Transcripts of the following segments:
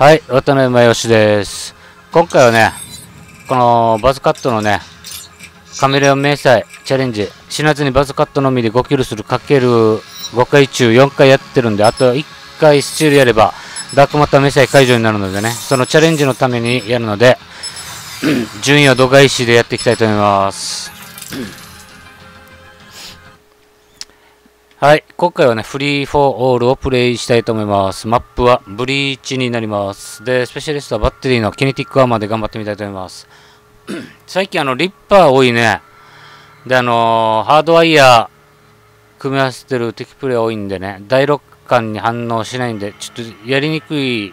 はい、渡辺真義です。今回はね、このバズカットのね、カメレオン明細チャレンジ、死なずにバズカットのみで5キルするかける5回中4回やってるんで、あと1回スチールやれば、ダークマター明細解除になるのでね、そのチャレンジのためにやるので、順位を度外視でやっていきたいと思います。はい、今回はね、フリーフォーオールをプレイしたいと思います。マップはブリーチになります。で、スペシャリストはバッテリーのキネティックアーマーで頑張ってみたいと思います。最近あの、リッパー多いね。で、あのーハードワイヤー組み合わせてる敵プレイ多いんでね、第6巻に反応しないんで、ちょっとやりにくい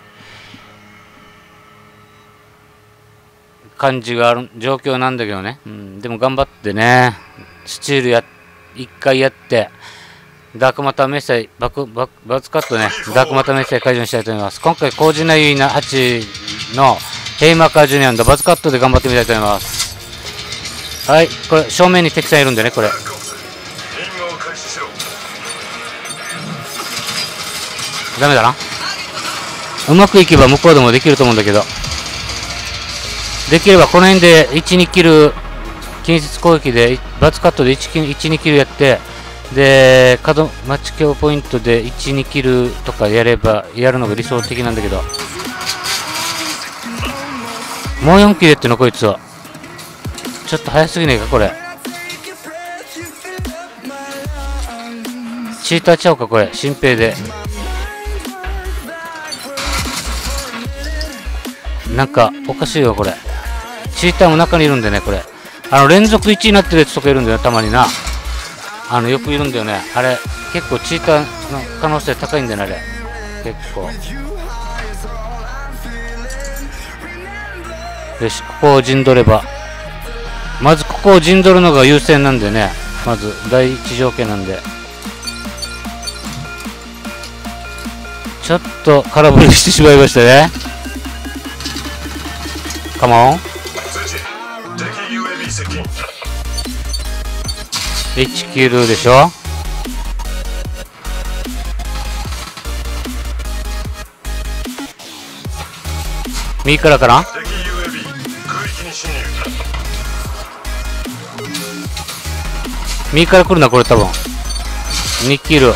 感じがある状況なんだけどね。うん、でも頑張ってね、スチールや、一回やって、ダークマターメッセバクババツカットね、ダークマターメッセ解除したいと思います。今回、コージナユイナ8のヘイマーカージュニアのバズカットで頑張ってみたいと思います。はい、これ、正面に敵さんいるんでね、これ。ダメだな。うまくいけば向こうでもできると思うんだけど。できればこの辺で1、2キル、近接攻撃で、バツカットで1、1 2キルやって、で、角、マッチ強ポイントで1、2キルとかやれば、やるのが理想的なんだけど。もう4キルやってんの、こいつは。ちょっと早すぎねえか、これ。チーターちゃうか、これ。新兵で。なんか、おかしいよ、これ。チーターも中にいるんでね、これ。あの、連続1になってるやつとかいるんだよ、たまにな。あの、よくいるんだよね。あれ、結構チーターの可能性高いんだよね、あれ。結構。よし、ここを陣取れば。まずここを陣取るのが優先なんでね。まず、第一条件なんで。ちょっと空振りしてしまいましたね。カモン。1キルでしょ？右からかな？右から来るなこれ多分。2キル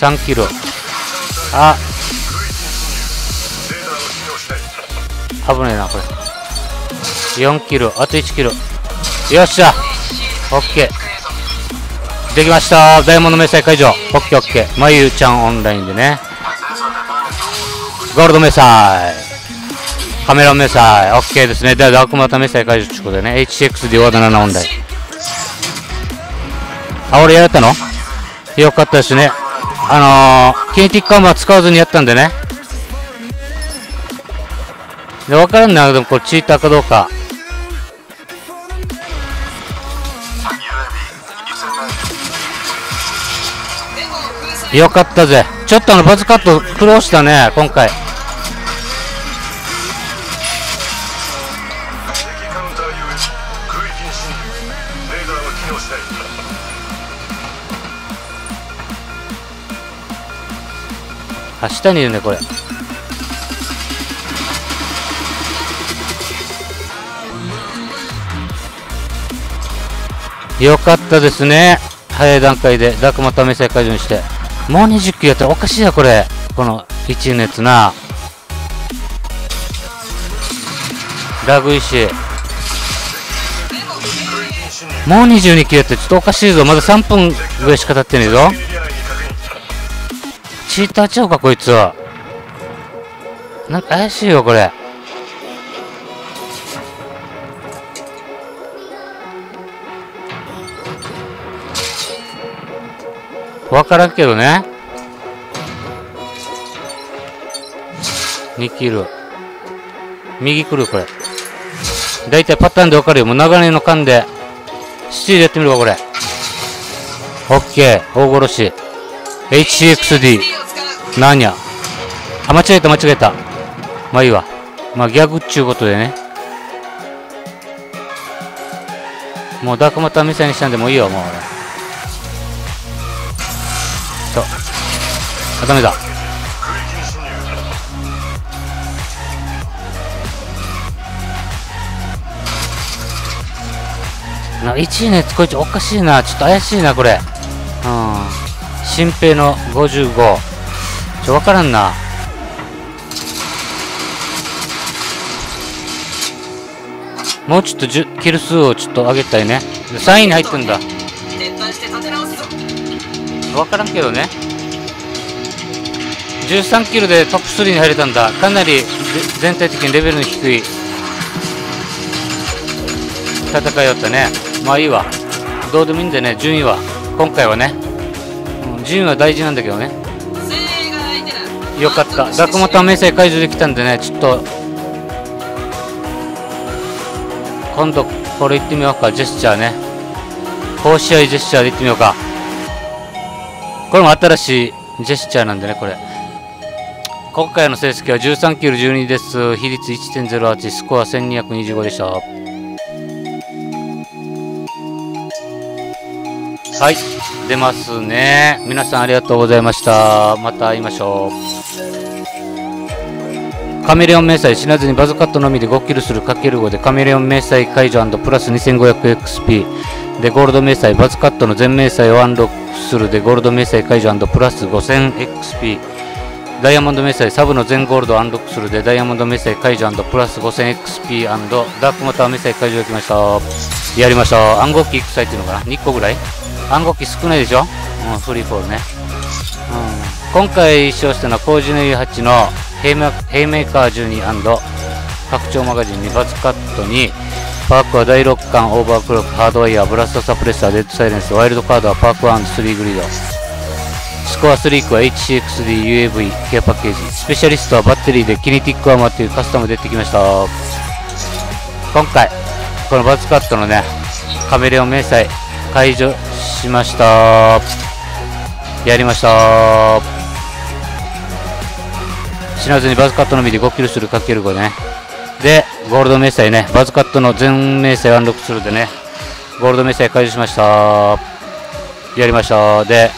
3キルあ。危ないなこれ。4キルあと1キルよっしゃ。オッケー。できました。ダイヤモンド明細解除オッケーオッケー。まゆちゃんオンラインでね。ゴールド明細カメラ明細オッケーですね。でダークマタ明細解除ってことでね。HXD ワード7オンラインあ俺やれたの？よかったですね。あのー、キネティックアーマー使わずにやったんでね。で、わからんな、でもこれチーターかどうか。よかったぜ。ちょっとあのバズカット苦労したね、今回。敵カウンター UAV 空域に侵入レーダーは機能しないあ、下にいるね、これ。よかったですね。早い段階でダークマター明細解除にして。もう20球やったらおかしいな、これ。この1のやつな。ラグいし。もう22球やってちょっとおかしいぞ。まだ3分ぐらいしか経ってねえぞ。チーターちゃうか、こいつは。なんか怪しいよ、これ。わからんけどね。2キル。右来る、これ。だいたいパターンでわかるよ。もう長年の勘で。スチールやってみるわ、これ。オッケー。大殺し。HXD。なんや。あ、間違えた、間違えた。まあいいわ。まあギャグっちゅうことでね。もうダークマターミサイにしたんでもいいよ、もう俺。固めだ。な1位のやつこいつおかしいな。ちょっと怪しいなこれ。うん。新平の55ちょ分からんな。もうちょっとキル数をちょっと上げたいね。3位に入ってんだ。分からんけどね。13キロでトップ3に入れたんだ。かなり全体的にレベルの低い戦いだったね。まあいいわ。どうでもいいんでね。順位は。今回はね、うん順位は大事なんだけどね。よかった。ダクモタ明細解除できたんでね。ちょっと今度これ行ってみようか。ジェスチャーね。甲子合ジェスチャーで行ってみようか。これも新しいジェスチャーなんでねこれ。今回の成績は13キロ12です。比率1.08スコア1225でした。はい。出ますね。皆さんありがとうございました。また会いましょう。カメレオン明細。死なずにバズカットのみで5キルする。×5 で。カメレオン明細解除プラス 2500XP でゴールド明細。バズカットの全明細をアンロックする。でゴールド明細解除プラス 5000XP ダイヤモンド明細サブの全ゴールドをアンロックするでダイヤモンド明細解除プラス 5000XP& ダークマター明細解除できました。やりました。暗号機いくつ入ってるのかな？2個ぐらい？暗号機少ないでしょ？うんフリーフォールね。うん。今回使用したのはコージネイ8のヘイメヘイメーカー12拡張マガジンにバズカットにパークは第6巻オーバークロックハードワイヤーブラストサプレッサーデッドサイレンスワイルドカードはパーク1 3グリード。スコア3クは HCXDUAV ケアパッケージ。スペシャリストはバッテリーでキネティックアーマーというカスタム出てきました。今回このバズカットのねカメレオン明細解除しました。やりました。死なずにバズカットのみで5キルする ×5 ね。でゴールド明細ね。バズカットの全明細アンロックするでね。ゴールド明細解除しました。やりました。で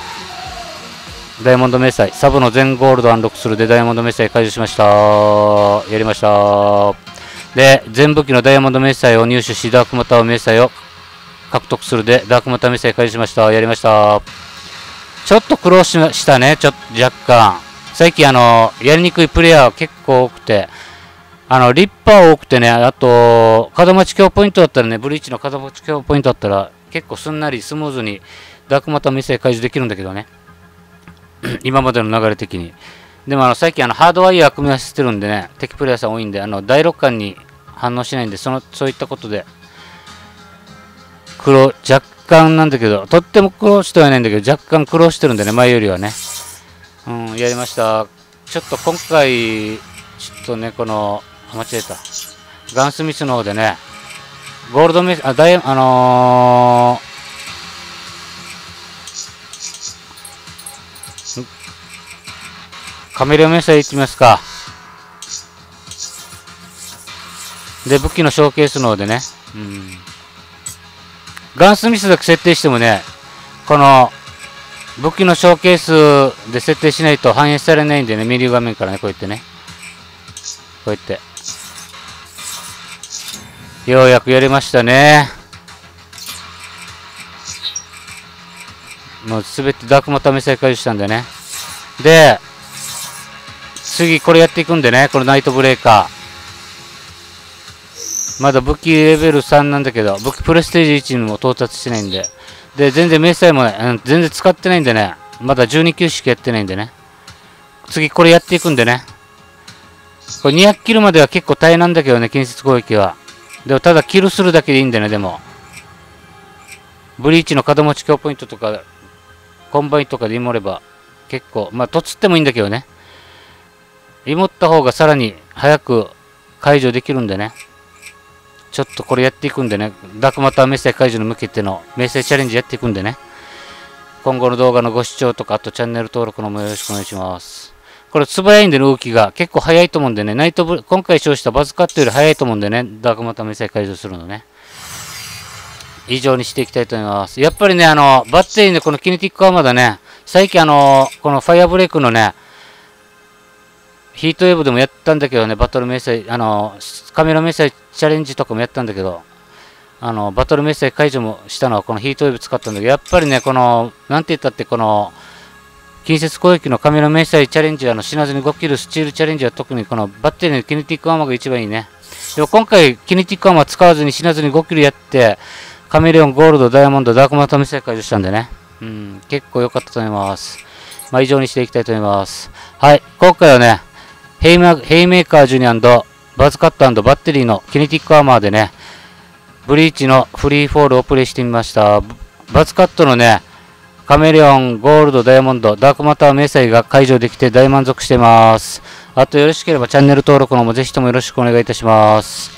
ダイヤモンド明細サブの全ゴールドアンロックするでダイヤモンド明細解除しました。やりました。で全武器のダイヤモンド明細を入手しダークマター明細を獲得するでダークマター明細解除しました。やりました。ちょっと苦労しましたね。ちょっと若干。最近あのやりにくいプレイヤー結構多くてあのリッパー多くてねあと門町強ポイントだったらねブリーチの門町強ポイントだったら結構すんなりスムーズにダークマター明細解除できるんだけどね。今までの流れ的に。でもあの最近あのハードワイヤー組み合わせしてるんでね、敵プレイヤーさん多いんで、あの第6巻に反応しないんで、そのそういったことで、苦労、若干なんだけど、とっても苦労してはいないんだけど、若干苦労してるんでね、前よりはね。うん、やりました。ちょっと今回、ちょっとね、この、間違えた。ガンスミスの方でね、ゴールドメあ、ダイあのカメレオンメッセージいってみますか。で、武器のショーケースの方でね。うん。ガンスミスだけ設定してもね、この武器のショーケースで設定しないと反映されないんでね、メニュー画面からね、こうやってね。こうやって。ようやくやりましたね。もうすべてダークマター再開したんでね。で、次これやっていくんでね、このナイトブレーカー。まだ武器レベル3なんだけど、武器プレステージ1にも到達してないんで。で、全然明細もね、うん全然使ってないんでね、まだ12球しかやってないんでね。次これやっていくんでね。これ200キルまでは結構大変なんだけどね、近接攻撃は。でもただキルするだけでいいんだよね、でも。ブリーチの角持ち強ポイントとか、コンバインとかで芋れば、結構、まあ、とつってもいいんだけどね。芋った方がさらに早く解除できるんでね。ちょっとこれやっていくんでね。ダークマターメッセ解除に向けてのメッセチャレンジやっていくんでね。今後の動画のご視聴とか、あとチャンネル登録のもよろしくお願いします。これ素早いんでね、動きが結構早いと思うんでね。ナイトブ今回使用したバズカットより早いと思うんでね。ダークマターメッセ解除するのね。以上にしていきたいと思います。やっぱりね、あの、バッテリーのこのキネティックアーマーだね。最近あの、このファイアブレイクのね、ヒートウェーブでもやったんだけどね、バトル明細、あの、カメラ明細チャレンジとかもやったんだけど、あの、バトルメッセージ解除もしたのはこのヒートウェーブ使ったんだけど、やっぱりね、この、なんて言ったってこの、近接攻撃のカメラ迷彩チャレンジャーの死なずに5キルスチールチャレンジャー特にこのバッテリーのキネティックアーマーが一番いいね。でも今回キネティックアーマー使わずに死なずに5キルやって、カメレオン、ゴールド、ダイヤモンド、ダークマターミサイル解除したんでね。うん、結構良かったと思います。まあ以上にしていきたいと思います。はい、今回はね、ヘイマヘイメーカージュニアバズカットバッテリーのキネティックアーマーでね、ブリーチのフリーフォールをプレイしてみました。バズカットのね、カメレオン、ゴールド、ダイヤモンド、ダークマター、迷彩が解除できて大満足してます。あとよろしければチャンネル登録の方もぜひともよろしくお願いいたします。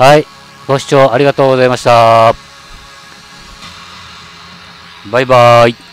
はい。ご視聴ありがとうございました。バイバーイ。